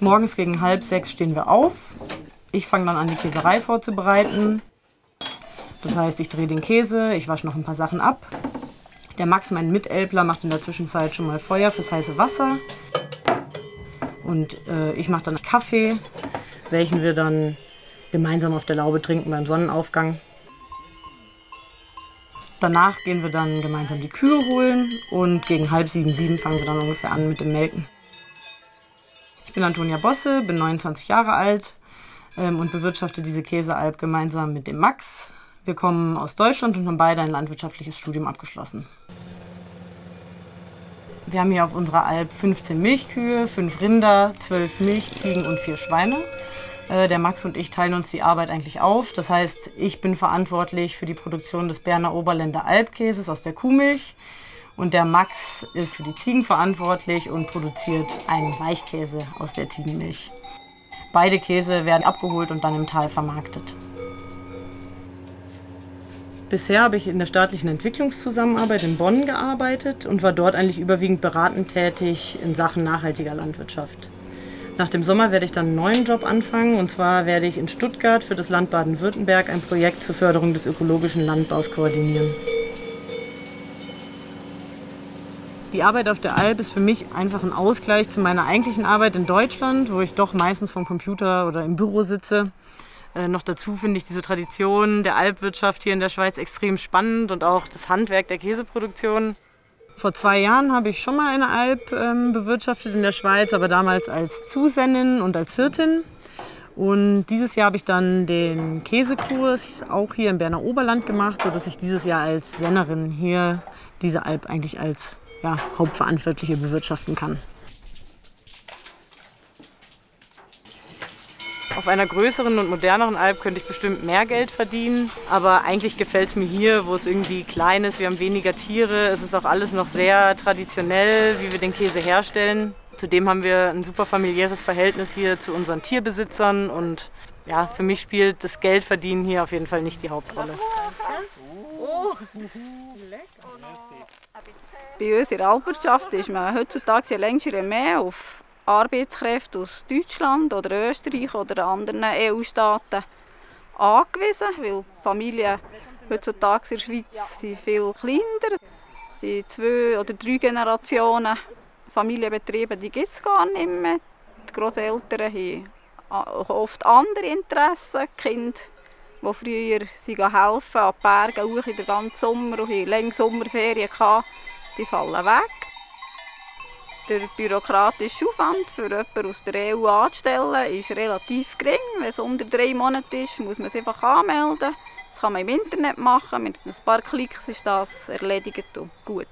Morgens gegen halb sechs stehen wir auf. Ich fange dann an, die Käserei vorzubereiten. Das heißt, ich drehe den Käse, ich wasche noch ein paar Sachen ab. Der Max, mein Mitelbler, macht in der Zwischenzeit schon mal Feuer fürs heiße Wasser. Und äh, ich mache dann Kaffee, welchen wir dann gemeinsam auf der Laube trinken beim Sonnenaufgang. Danach gehen wir dann gemeinsam die Kühe holen und gegen halb sieben, sieben fangen wir dann ungefähr an mit dem Melken. Ich bin Antonia Bosse, bin 29 Jahre alt ähm, und bewirtschafte diese Käsealb gemeinsam mit dem Max. Wir kommen aus Deutschland und haben beide ein landwirtschaftliches Studium abgeschlossen. Wir haben hier auf unserer Alp 15 Milchkühe, 5 Rinder, 12 Milchziegen und 4 Schweine. Äh, der Max und ich teilen uns die Arbeit eigentlich auf. Das heißt, ich bin verantwortlich für die Produktion des Berner Oberländer Alpkäses aus der Kuhmilch. Und der Max ist für die Ziegen verantwortlich und produziert einen Weichkäse aus der Ziegenmilch. Beide Käse werden abgeholt und dann im Tal vermarktet. Bisher habe ich in der staatlichen Entwicklungszusammenarbeit in Bonn gearbeitet und war dort eigentlich überwiegend beratend tätig in Sachen nachhaltiger Landwirtschaft. Nach dem Sommer werde ich dann einen neuen Job anfangen und zwar werde ich in Stuttgart für das Land Baden-Württemberg ein Projekt zur Förderung des ökologischen Landbaus koordinieren. Die Arbeit auf der Alp ist für mich einfach ein Ausgleich zu meiner eigentlichen Arbeit in Deutschland, wo ich doch meistens vom Computer oder im Büro sitze. Äh, noch dazu finde ich diese Tradition der Alpwirtschaft hier in der Schweiz extrem spannend und auch das Handwerk der Käseproduktion. Vor zwei Jahren habe ich schon mal eine Alp ähm, bewirtschaftet in der Schweiz, aber damals als Zusendin und als Hirtin. Und dieses Jahr habe ich dann den Käsekurs auch hier im Berner Oberland gemacht, sodass ich dieses Jahr als Sennerin hier diese Alp eigentlich als ja, Hauptverantwortliche bewirtschaften kann. Auf einer größeren und moderneren Alp könnte ich bestimmt mehr Geld verdienen. Aber eigentlich gefällt es mir hier, wo es irgendwie klein ist. Wir haben weniger Tiere. Es ist auch alles noch sehr traditionell, wie wir den Käse herstellen. Zudem haben wir ein super familiäres Verhältnis hier zu unseren Tierbesitzern. Und ja, für mich spielt das Geldverdienen hier auf jeden Fall nicht die Hauptrolle. Bei uns in der Alpwirtschaft ist man heutzutage längst mehr auf Arbeitskräfte aus Deutschland oder Österreich oder anderen EU-Staaten angewiesen, weil Familien heutzutage in der Schweiz sind viel kleiner. Die zwei oder drei Generationen Familienbetriebe gibt es gar nicht mehr. Die Großeltern haben oft andere Interessen. Die Kinder, die früher sie helfen, an die Berge hoch in den ganzen Sommer und lange Sommerferien hatten, die fallen weg. Der bürokratische Aufwand für jemanden aus der EU anzustellen ist relativ gering. Wenn es unter drei Monate ist, muss man es einfach anmelden. Das kann man im Internet machen. Mit ein paar Klicks ist das erledigt und gut.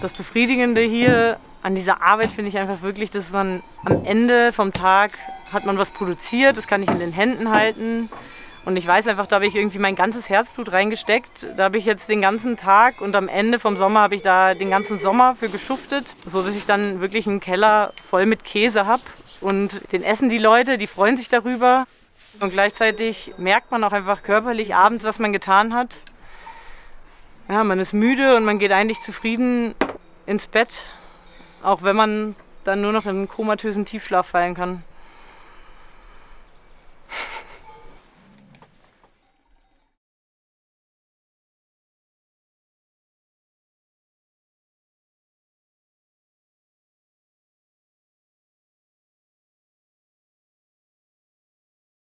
Das Befriedigende hier an dieser Arbeit finde ich einfach wirklich, dass man am Ende vom Tag hat man was produziert, das kann ich in den Händen halten. Und ich weiß einfach, da habe ich irgendwie mein ganzes Herzblut reingesteckt. Da habe ich jetzt den ganzen Tag und am Ende vom Sommer habe ich da den ganzen Sommer für geschuftet, so dass ich dann wirklich einen Keller voll mit Käse habe. Und den essen die Leute, die freuen sich darüber. Und gleichzeitig merkt man auch einfach körperlich abends, was man getan hat. Ja, man ist müde und man geht eigentlich zufrieden ins Bett, auch wenn man dann nur noch in einen komatösen Tiefschlaf fallen kann.